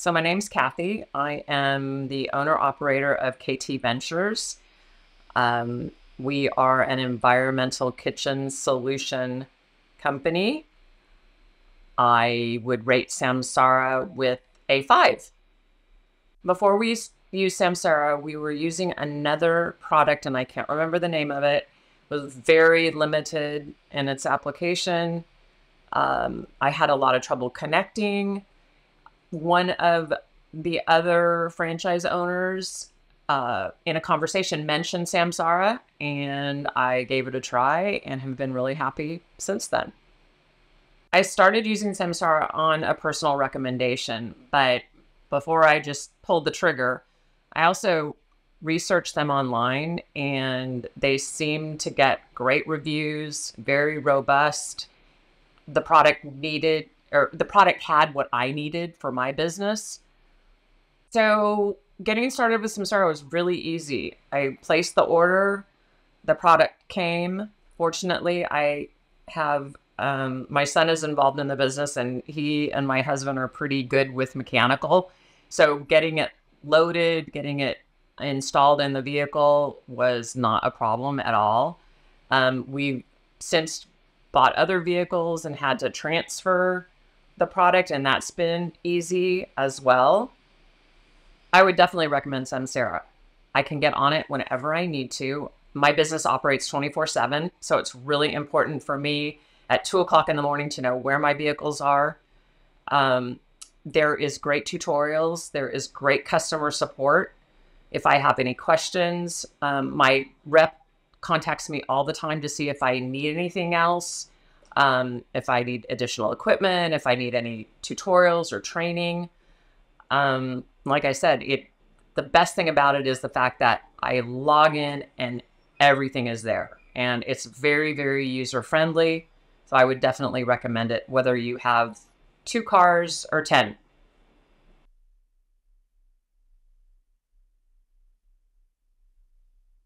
So, my name's Kathy. I am the owner operator of KT Ventures. Um, we are an environmental kitchen solution company. I would rate Samsara with a five. Before we used Samsara, we were using another product, and I can't remember the name of it. It was very limited in its application. Um, I had a lot of trouble connecting. One of the other franchise owners uh, in a conversation mentioned Samsara, and I gave it a try and have been really happy since then. I started using Samsara on a personal recommendation, but before I just pulled the trigger, I also researched them online and they seem to get great reviews, very robust. The product needed, or the product had what I needed for my business. So getting started with Samsara was really easy. I placed the order, the product came. Fortunately, I have um, my son is involved in the business, and he and my husband are pretty good with mechanical. So getting it loaded, getting it installed in the vehicle was not a problem at all. Um, we since bought other vehicles and had to transfer the product, and that's been easy as well. I would definitely recommend Samsara. I can get on it whenever I need to. My business operates 24 7, so it's really important for me at two o'clock in the morning to know where my vehicles are. Um, there is great tutorials, there is great customer support. If I have any questions, um, my rep contacts me all the time to see if I need anything else, um, if I need additional equipment, if I need any tutorials or training. Um, like I said, it the best thing about it is the fact that I log in and everything is there, and it's very very user friendly. So I would definitely recommend it, whether you have two cars or ten.